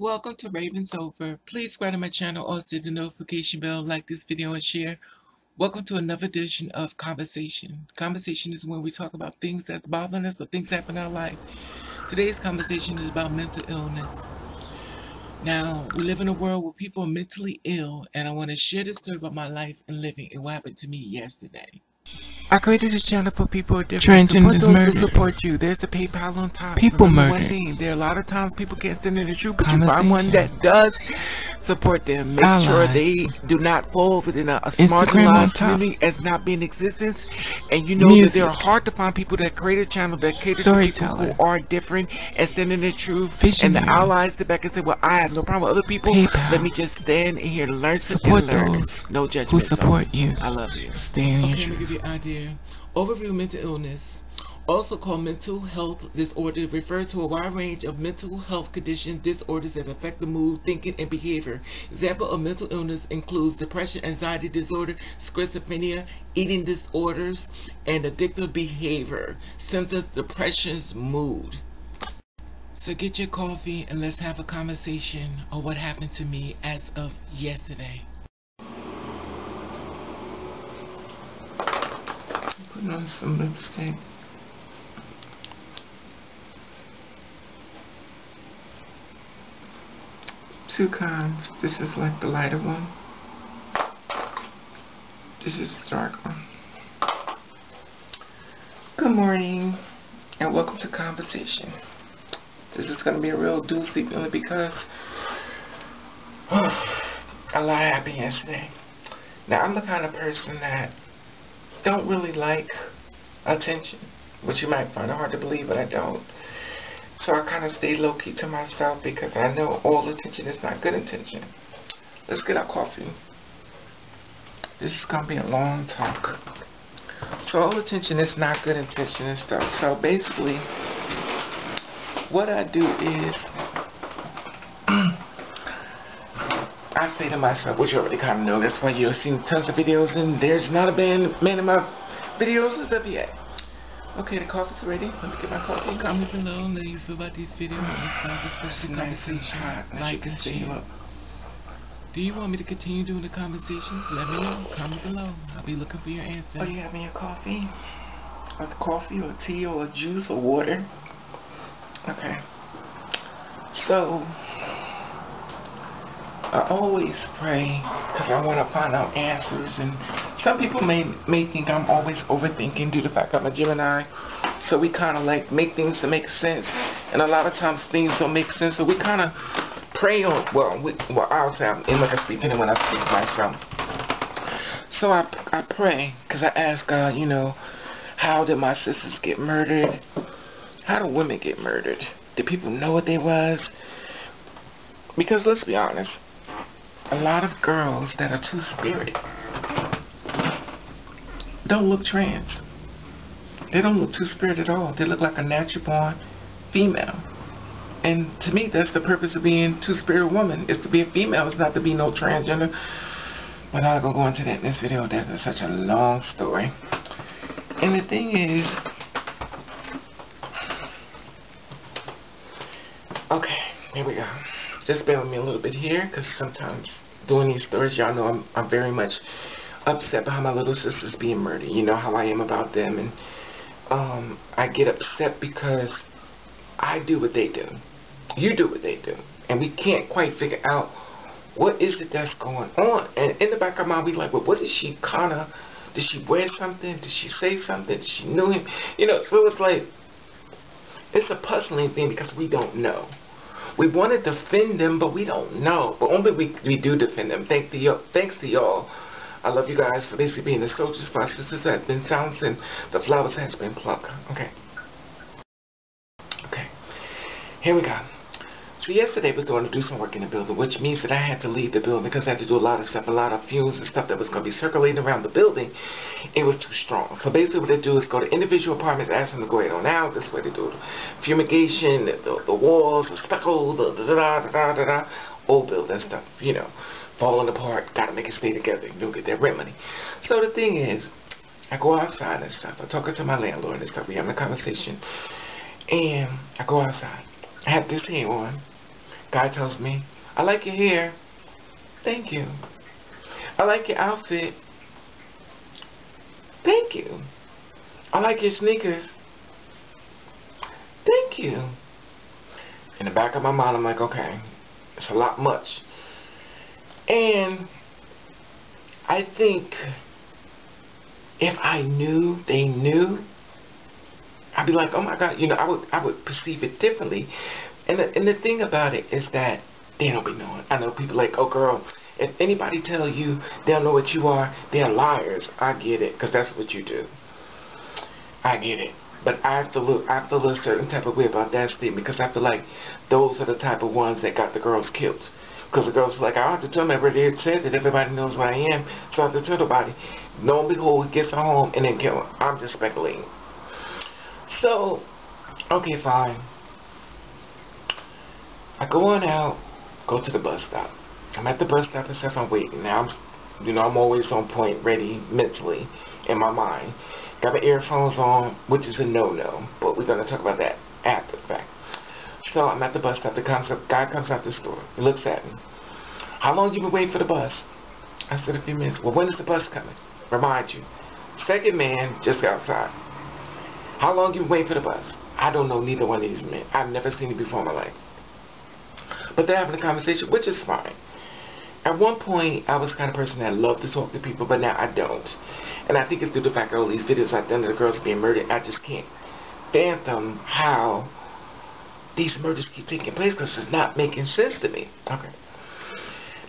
Welcome to Ravenovah. Please subscribe to my channel, also hit the notification bell, like this video, and share. Welcome to another edition of Conversation. Conversation is when we talk about things that's bothering us or things happen in our life. Today's conversation is about mental illness. Now, we live in a world where people are mentally ill, and I want to share this story about my life and living and what happened to me yesterday. I created this channel for people with different Trenton is support those murdered. who support you. There's a PayPal on top. People Remember one murdered. thing, there are a lot of times people can't stand in the truth, but you find one that does support them. Make sure they do not fall within a, a Instagram on marginalized community as not being in existence. And you know that Music. they are hard to find people that create a channel that cater to people who are different and stand in the truth. And the allies sit back and say, well, I have no problem with other people. PayPal. Let me just stand in here to learn Support and learn. those no judgment. who zone. support you. I love you. Stay in your Okay, let me truth. Overview mental illness, also called mental health disorder, refers to a wide range of mental health conditions, disorders that affect the mood, thinking, and behavior. Example of mental illness includes depression, anxiety disorder, schizophrenia, eating disorders, and addictive behavior. Symptoms: depression's mood. So get your coffee and let's have a conversation of what happened to me as of yesterday. Putting on some lipstick. Two kinds. This is like the lighter one. This is the dark one. Good morning and welcome to Conversation. This is going to be a real doozy only because a lot happened yesterday. Now I'm the kind of person that don't really like attention, which you might find it hard to believe, but I don't. So I kind of stay low key to myself because I know all attention is not good attention. Let's get our coffee. This is gonna be a long talk. So all attention is not good intention and stuff. So basically, what I do is I say to myself, which you already kind of know, that's why you've seen tons of videos, and there's not a band, man in my videos as of yet. Okay, the coffee's ready. Let me get my coffee. Comment below and let you feel about these videos and stuff, especially Nice and conversation. Like and share. Do you want me to continue doing the conversations? Let me know. Comment below. I'll be looking for your answers. Are you having your coffee? Or coffee or tea or juice or water? Okay. So, I always pray because I want to find out answers. And some people may, may think I'm always overthinking due to the fact I'm a Gemini. So we kind of like make things to make sense. And a lot of times things don't make sense. So we kind of pray on, well, we, well I'll say I'm in like a speaking when I speak myself. So I, I pray, because I ask God, you know, how did my sisters get murdered? How do women get murdered? Did people know what they was? Because let's be honest, a lot of girls that are two-spirit don't look trans. They don't look two-spirit at all. They look like a natural-born female. And to me, that's the purpose of being two-spirit woman, is to be a female. It's not to be no transgender. But I'm going to go into that in this video. That is such a long story. And the thing is, okay, here we go. Just bear with me a little bit here, because sometimes doing these stories, y'all know I'm, I'm very much upset behind my little sisters being murdered. You know how I am about them, and um, I get upset because I do what they do. You do what they do. And we can't quite figure out what is it that's going on. And in the back of my mind, we like, well, what did she kind of, did she wear something? Did she say something? Did she knew him? You know, so it's like, it's a puzzling thing because we don't know. We want to defend them, but we don't know. But only we, we do defend them. Thank to. Thanks to y'all. I love you guys for basically being the soldiers for our sisters that have been silenced and the flowers has been plucked. Okay. Okay. Here we go. So yesterday was going to do some work in the building, which means that I had to leave the building because I had to do a lot of stuff, a lot of fumes and stuff that was going to be circulating around the building. It was too strong. So basically what they do is go to individual apartments, ask them to go ahead on out. This way they do fumigation, the, the, the walls, the stucco, the da da da da da da, old building stuff, you know, falling apart. Got to make it stay together. You'll get that rent money. So the thing is, I go outside and stuff. I'm talking to my landlord and stuff. We having a conversation. And I go outside. I have this hair on. Guy tells me, I like your hair. Thank you. I like your outfit. Thank you. I like your sneakers. Thank you. In the back of my mind, I'm like, okay, it's a lot much. And I think if I knew they knew, I'd be like, oh my God, you know, I would I would perceive it differently. And the, and the thing about it is that they don't be knowing. I know people like, oh girl, if anybody tell you they don't know what you are, they're liars. I get it, because that's what you do. I get it. But I feel I feel a certain type of way about that statement because I feel like those are the type of ones that got the girls killed. Because the girls like, I have to tell them everybody it said that everybody knows who I am, so I have to tell nobody. Lo and behold, gets home and then kill him. I'm just speculating. So, okay, fine. I go on out, go to the bus stop. I'm at the bus stop and stuff, I'm waiting. Now, I'm, you know, I'm always on point, ready mentally, in my mind. Got my earphones on, which is a no-no, but we're going to talk about that after the fact. So I'm at the bus stop. The guy comes out the store. He looks at me. How long you been waiting for the bus? I said a few minutes. Well, when is the bus coming? Remind you. Second man just outside. How long you been waiting for the bus? I don't know neither one of these men. I've never seen it before in my life. But they're having a conversation, which is fine. At one point, I was the kind of person that loved to talk to people, but now I don't. And I think it's due to the fact that all these videos out there of the girls being murdered, I just can't fathom how these murders keep taking place because it's not making sense to me. Okay.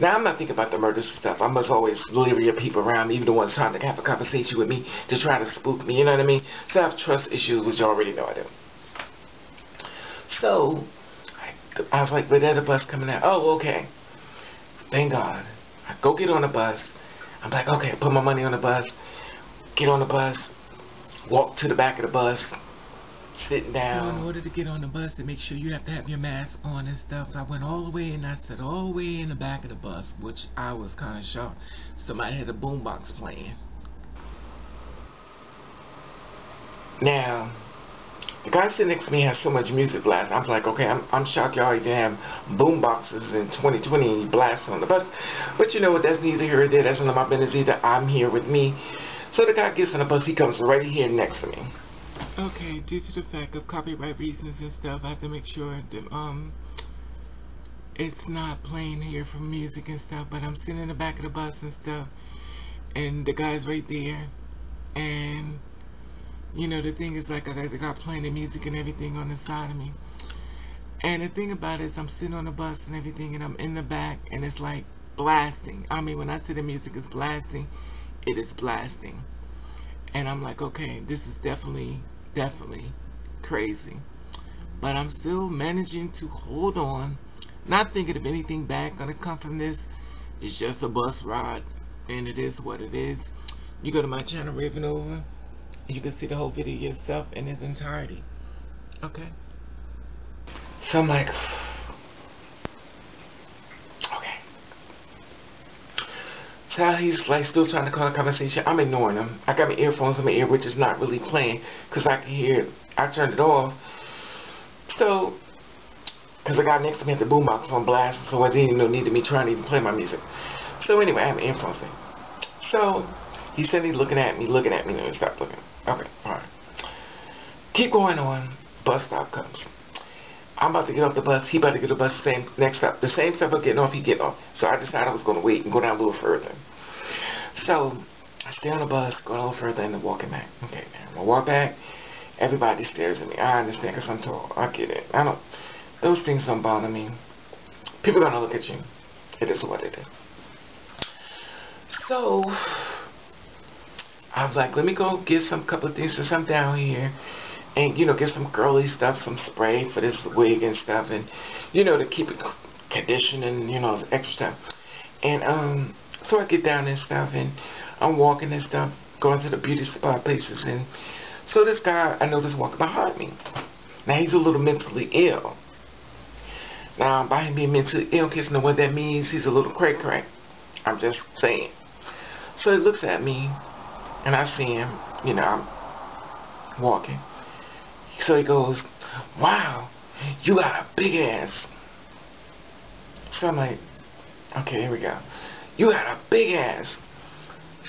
Now, I'm not thinking about the murders and stuff. I must always leery of people around me, even the ones trying to have a conversation with me to try to spook me. You know what I mean? So I have trust issues, which you already know I do. So, I, was like, but there's a bus coming out. Oh, okay. Thank God. I go get on the bus. I'm like, okay, put my money on the bus. Get on the bus. Walk to the back of the bus sitting down. So in order to get on the bus, to make sure you have to have your mask on and stuff, I went all the way and I sat all the way in the back of the bus, which I was kind of shocked. Somebody had a boombox playing. Now, the guy sitting next to me has so much music blast. I'm like, okay, I'm, I'm shocked y'all even have boom boxes in 2020 and you blast on the bus. But you know what? That's neither here nor there. That's none of my business either. I'm here with me. So the guy gets on the bus. He comes right here next to me. Okay, due to the fact of copyright reasons and stuff, I have to make sure that um it's not playing here for music and stuff, but I'm sitting in the back of the bus and stuff, and the guy's right there, and you know the thing is like I got playing the music and everything on the side of me, and the thing about it is I'm sitting on the bus and everything, and I'm in the back, and it's like blasting. I mean, when I say the music is blasting, it is blasting, and I'm like, okay, this is definitely definitely crazy. But I'm still managing to hold on. Not thinking of anything bad gonna come from this. It's just a bus ride. And it is what it is. You go to my channel, Ravenovah. You can see the whole video yourself in its entirety. Okay? So I'm like, how he's like still trying to call a conversation. I'm ignoring him. I got my earphones in my ear, which is not really playing because I can hear it. I turned it off. So, because the guy next to me had the boombox on blast, so I didn't even need to me trying to even play my music. So anyway, I have my earphones. So, he said he's looking at me, looking at me, and he stopped looking. Okay, alright. Keep going on. Bus stop comes. I'm about to get off the bus. He about to get the bus. The same next stop. The same step I'm getting off. He getting off. So I decided I was going to wait and go down a little further. So I stay on the bus, go a little further, and then walking back. Okay, man. I'm going to walk back. Everybody stares at me. I understand because I'm tall. I get it. I don't. Those things don't bother me. People are gonna look at you. It is what it is. So I was like, let me go get some couple of things since I'm down here and you know get some girly stuff, some spray for this wig and stuff, and you know to keep it conditioning, you know, extra stuff. And um, so I get down and stuff, and I'm walking and stuff, going to the beauty spot places, and so this guy I noticed walking behind me. Now he's a little mentally ill. Now by him being mentally ill, kids know what that means. He's a little crack crack. I'm just saying. So he looks at me, and I see him. You know, I'm walking. So he goes, wow, you got a big ass. So I'm like, okay, here we go. You got a big ass.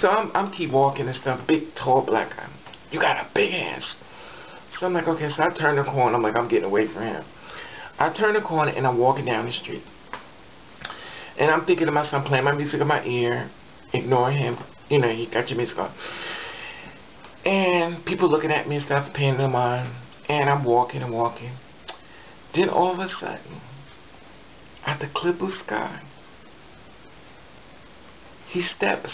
So I'm, I'm keep walking and stuff, big, tall, black guy. You got a big ass. So I'm like, okay, so I turn the corner. I'm like, I'm getting away from him. I turn the corner and I'm walking down the street. And I'm thinking to myself, playing my music in my ear, ignoring him. You know, you got your music on. And people looking at me and stuff, paying them on. And I'm walking and walking. Then all of a sudden, at the clear blue sky, he steps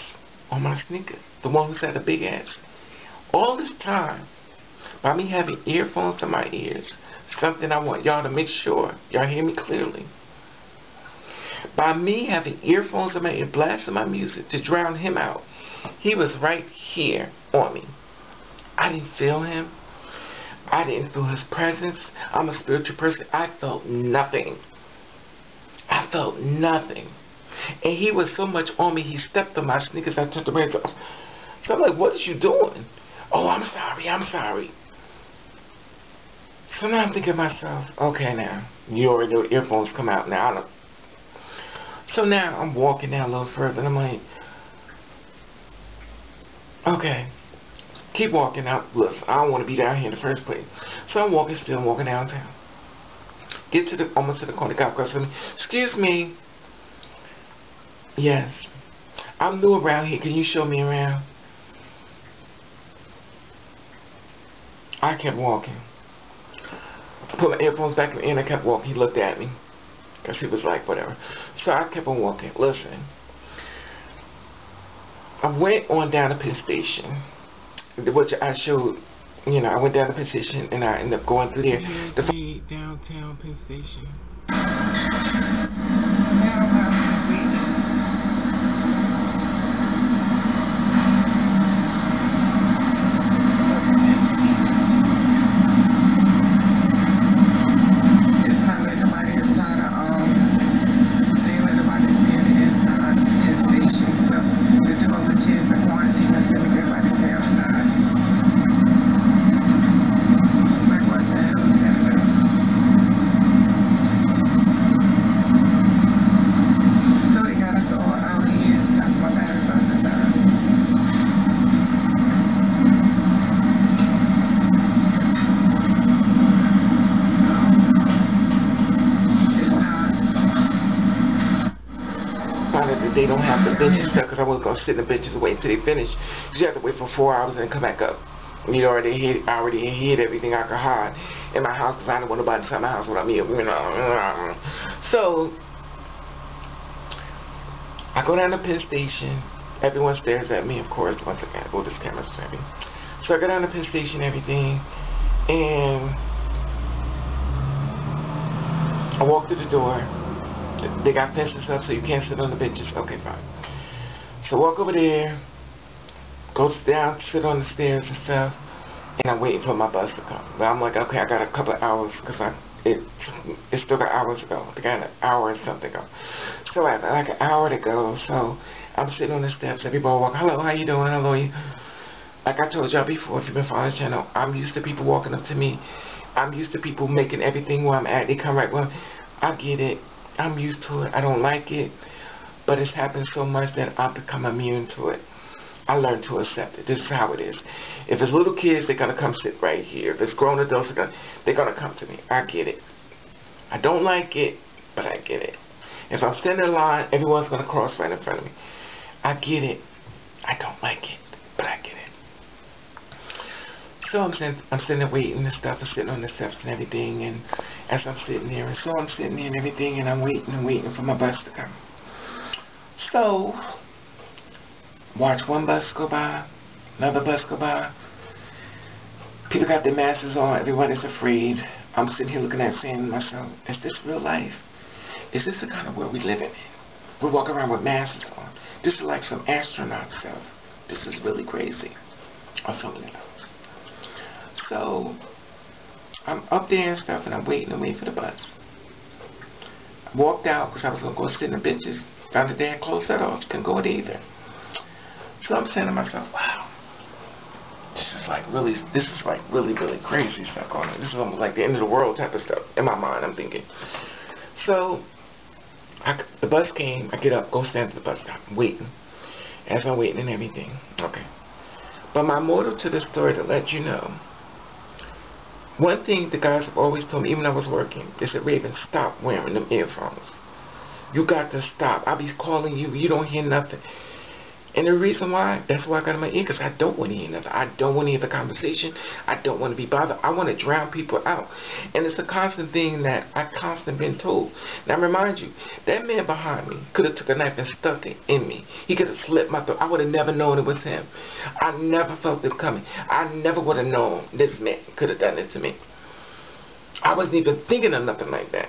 on my sneaker, the one who had the big ass. All this time, by me having earphones in my ears, something I want y'all to make sure y'all hear me clearly. By me having earphones in my ear, blasting my music to drown him out, he was right here on me. I didn't feel him. I didn't feel his presence. I'm a spiritual person. I felt nothing. I felt nothing. And he was so much on me, he stepped on my sneakers. I took turned around. So I'm like, what is you doing? Oh, I'm sorry. I'm sorry. So now I'm thinking to myself, okay now, you already know the earphones come out now. So now I'm walking down a little further and I'm like, okay, keep walking out. Listen, I don't want to be down here in the first place. So I'm walking still, I'm walking downtown. Get to the, almost to the corner, cop across me. Excuse me. Yes. I'm new around here. Can you show me around? I kept walking. Put my earphones back in. I kept walking. He looked at me. Because he was like, whatever. So I kept on walking. Listen. I went on down to Penn Station. Which I showed, you know, I went down to Penn Station and I ended up going through there. The downtown Penn Station. They don't have the benches stuff because I was going to sit in the benches and wait until they finish. 'Cause you have to wait for four hours and then come back up. You know, already hid, I already hid everything I could hide in my house because I didn't want nobody inside my house without me. You know. So, I go down to Penn Station. Everyone stares at me, of course. Once again, oh, this camera's heavy. So I go down to Penn Station, everything, and I walk through the door. They got fences up so you can't sit on the benches. Okay, fine. So walk over there, go down, sit on the stairs and stuff, and I'm waiting for my bus to come. But I'm like, okay, I got a couple of hours because I it it still got hours to go. I got an hour and something to go. So I have like an hour to go. So I'm sitting on the steps. Everybody walk. Hello, how you doing? Hello. You. Like I told y'all before, if you've been following the channel, I'm used to people walking up to me. I'm used to people making everything where I'm at. They come right well. I get it. I'm used to it. I don't like it. But it's happened so much that I've become immune to it. I learned to accept it. This is how it is. If it's little kids, they're gonna come sit right here. If it's grown adults, they're gonna, they're gonna come to me. I get it. I don't like it, but I get it. If I'm standing in line, everyone's gonna cross right in front of me. I get it. I don't like it, but I get it. So I'm sitting, I'm sitting there waiting and stuff, I'm sitting on the steps and everything, and as I'm sitting there, and so I'm sitting there and everything, and I'm waiting and waiting for my bus to come. So, watch one bus go by, another bus go by. People got their masks on, Everyone is afraid. I'm sitting here looking at saying to myself, is this real life? Is this the kind of world we live in? We walk around with masks on. This is like some astronaut stuff. This is really crazy. Or something else. So, I'm up there and stuff, and I'm waiting and waiting for the bus. I walked out because I was going to go sit in the benches. Found they had closed that off. Couldn't go in either. So I'm saying to myself, wow. This is like really, this is like really, really crazy stuff going on. This is almost like the end of the world type of stuff. In my mind, I'm thinking. So, I, the bus came. I get up, go stand at the bus stop, I'm waiting. As I'm waiting and everything. Okay. But my motive to this story to let you know. One thing the guys have always told me, even when I was working, they said, Raven, stop wearing them earphones. You got to stop. I'll be calling you. You don't hear nothing. And the reason why, that's why I got in my ear, because I don't want to hear nothing. I don't want to hear the conversation. I don't want to be bothered. I want to drown people out. And it's a constant thing that I constantly been told. Now, remind you, that man behind me could have took a knife and stuck it in me. He could have slit my throat. I would have never known it was him. I never felt it coming. I never would have known this man could have done it to me. I wasn't even thinking of nothing like that.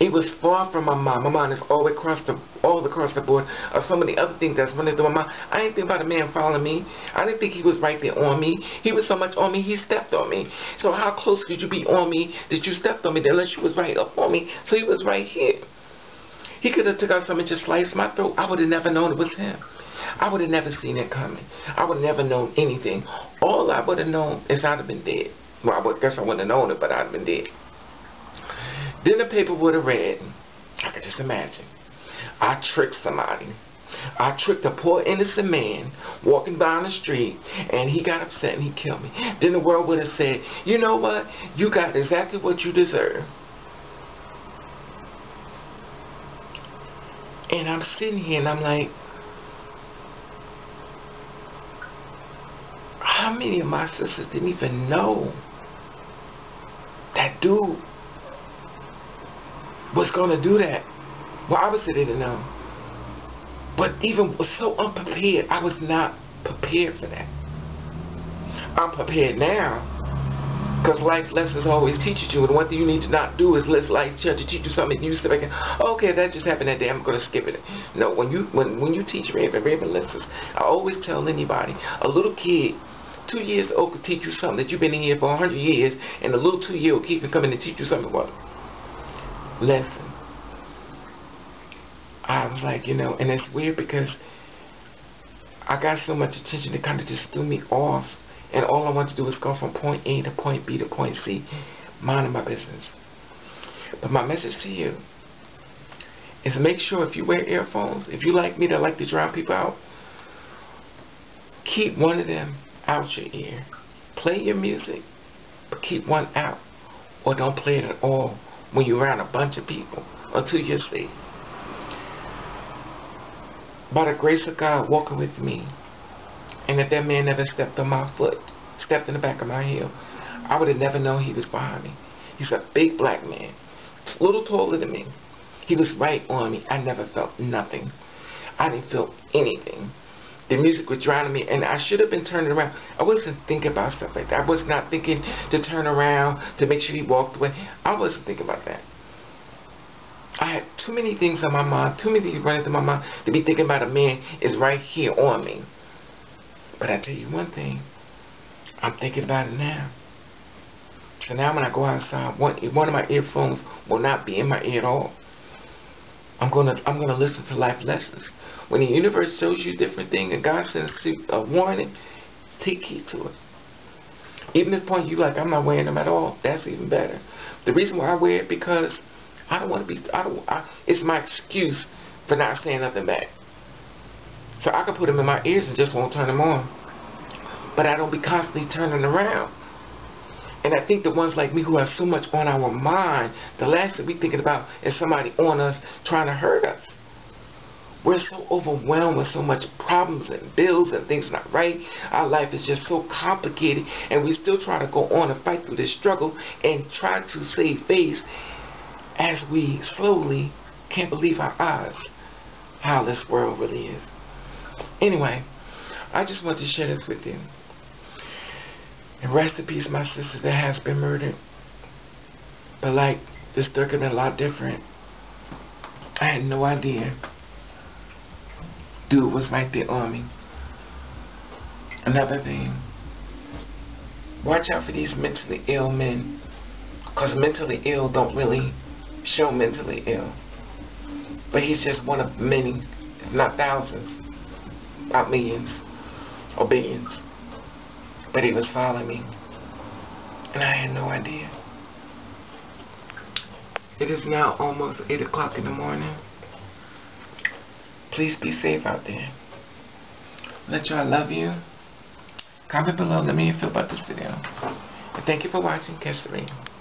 It was far from my mind. My mind is all across the all across the board of so many other things that's running through my mind. I didn't think about a man following me. I didn't think he was right there on me. He was so much on me, he stepped on me. So how close could you be on me that you stepped on me unless you was right up on me? So he was right here. He could have took out something and just sliced my throat. I would have never known it was him. I would have never seen it coming. I would have never known anything. All I would have known is I'd have been dead. Well, I guess I wouldn't have known it, but I'd have been dead. Then the paper would have read, I could just imagine. I tricked somebody. I tricked a poor innocent man walking down the street and he got upset and he killed me. Then the world would have said, you know what? You got exactly what you deserve. And I'm sitting here and I'm like, how many of my sisters didn't even know that dude was going to do that. Well, obviously they didn't know. But even was so unprepared, I was not prepared for that. I'm prepared now. Because life lessons always teaches you, and one thing you need to not do is let life try to teach you something, you sit back and, okay, that just happened that day, I'm going to skip it. No, when you when when you teach Raven, Raven listens. I always tell anybody, a little kid, two years old could teach you something that you've been in here for a hundred years, and a little two-year-old kid can come in and teach you something about lesson. I was like, you know, and it's weird because I got so much attention it kind of just threw me off. And all I want to do is go from point A to point B to point C, minding my business. But my message to you is make sure if you wear earphones, if you like me that like to drown people out, keep one of them out your ear. Play your music, but keep one out. Or don't play it at all when you're around a bunch of people until you're safe. By the grace of God walking with me, and if that man never stepped on my foot, stepped in the back of my heel, I would have never known he was behind me. He's a big black man, a little taller than me. He was right on me. I never felt nothing. I didn't feel anything. The music was drowning me, and I should have been turning around. I wasn't thinking about stuff like that. I was not thinking to turn around to make sure he walked away. I wasn't thinking about that. I had too many things on my mind, too many things running through my mind to be thinking about a man is right here on me. But I tell you one thing, I'm thinking about it now. So now when I go outside, one one of my earphones will not be in my ear at all. I'm gonna I'm gonna listen to life lessons. When the universe shows you different things and God sends a warning, take heed to it. Even if point you like I'm not wearing them at all, that's even better. The reason why I wear it because I don't want to be. I don't. I, it's my excuse for not saying nothing back. So I can put them in my ears and just won't turn them on. But I don't be constantly turning around. And I think the ones like me who have so much on our mind, the last thing we thinking about is somebody on us trying to hurt us. We're so overwhelmed with so much problems and bills and things not right. Our life is just so complicated and we still try to go on and fight through this struggle and try to save face as we slowly can't believe our eyes how this world really is. Anyway, I just want to share this with you. And rest in peace, my sister that has been murdered. But like, this could have been a lot different. I had no idea. Dude was right there on me. Another thing. Watch out for these mentally ill men. Because mentally ill don't really show mentally ill. But he's just one of many, if not thousands, not millions or billions. But he was following me. And I had no idea. It is now almost 8 o'clock in the morning. Please be safe out there. Let y'all love you. Comment below. Let me know how you feel about this video. And thank you for watching. Catch the rain.